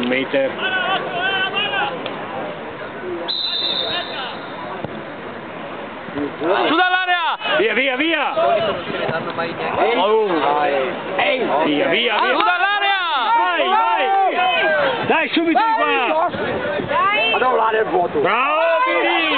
un meter. Su l'area! Via, via, via! Via, Via, via, via! Su área! Vai, vai! Dai subito di qua! Vado là nel vuoto. Bravo Pirino!